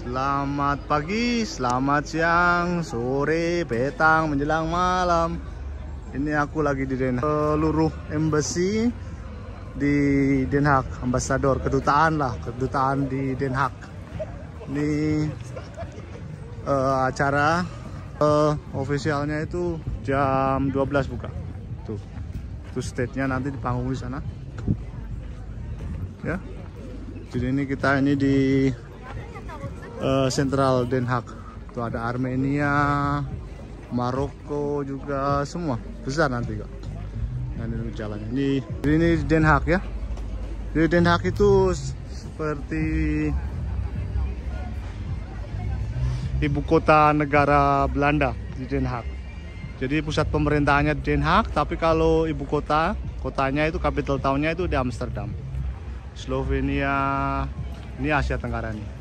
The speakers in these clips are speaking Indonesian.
Selamat pagi, selamat siang, sore, petang, menjelang malam. Ini aku lagi di Den. Seluruh embassy di Den Haag, ambasador, kedutaan lah, kedutaan di Den Haag. Ini eh, acara eh, ofisialnya itu jam 12 buka. Tuh. Itu stage-nya nanti di panggung di sana. Ya. Jadi ini kita ini di uh, Central Den Haag. Tuh ada Armenia, Maroko juga semua besar nanti kok. Nah ini jalannya. Ini ini Den Haag ya. Di Den Haag itu seperti ibu kota negara Belanda di Den Haag. Jadi pusat pemerintahannya di Den Haag, tapi kalau ibu kota, kotanya itu capital townnya itu di Amsterdam. Slovenia, ini Asia Tenggara nih.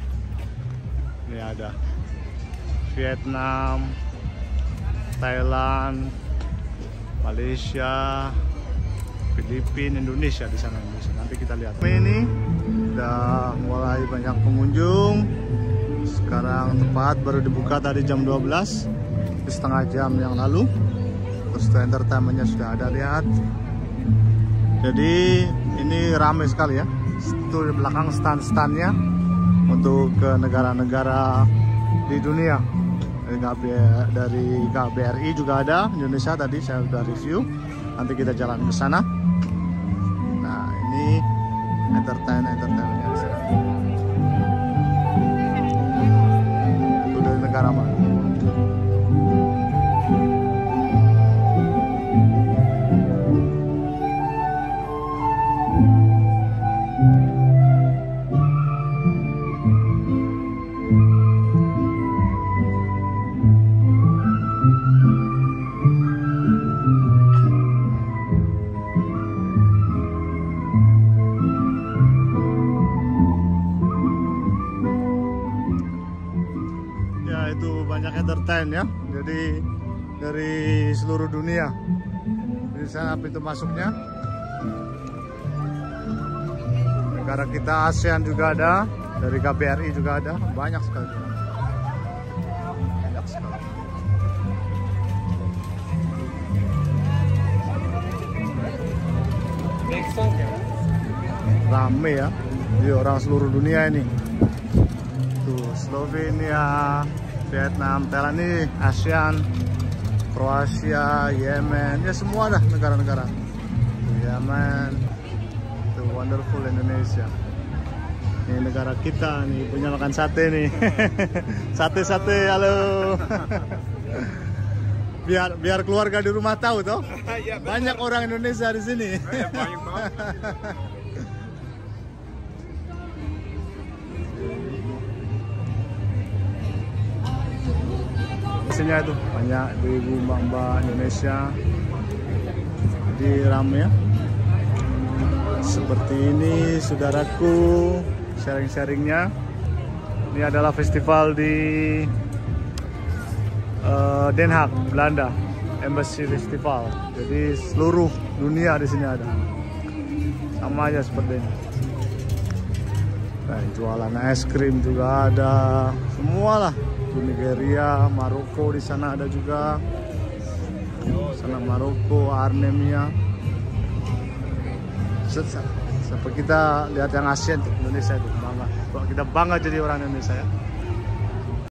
Ini ada Vietnam, Thailand, Malaysia, Filipina, Indonesia di sana Indonesia. Nanti kita lihat. Ini udah mulai banyak pengunjung. Sekarang tepat baru dibuka tadi jam 12 setengah jam yang lalu. Terus entertainmentnya sudah ada lihat. Jadi ini ramai sekali ya. Itu di belakang stand-standnya untuk ke negara-negara di dunia. Dari, KBR, dari KBRI juga ada Indonesia tadi saya sudah review. Nanti kita jalan ke sana. Nah ini entertain entertainmentnya ya itu banyak entertain ya. Jadi dari seluruh dunia. Di sana pintu masuknya. Negara kita ASEAN juga ada. Dari KBRI juga ada. Banyak sekali. Banyak sekali. Rame ya. Jadi orang seluruh dunia ini. Tuh Slovenia Vietnam Thailand ini ASEAN Kroasia Yemen ya semua dah negara-negara. Yemen itu wonderful Indonesia. Ini negara kita nih punya makan sate nih. Sate sate halo. Biar biar keluarga di rumah tahu toh. Banyak orang Indonesia di sini Biasanya itu banyak ibu mbak-mbak Indonesia di rame ya. Seperti ini saudaraku sharing-sharingnya. Ini adalah festival di eh, Den Haag, Belanda. Embassy Festival. Jadi seluruh dunia di sini ada. Sama aja seperti ini. Nah, jualan es krim juga ada. Semua lah. Tuh Nigeria, Maroko di sana ada juga. Sana Maroko, Armenia. Sampai kita lihat yang tuh Indonesia itu bangga. Kita bangga jadi orang Indonesia ya.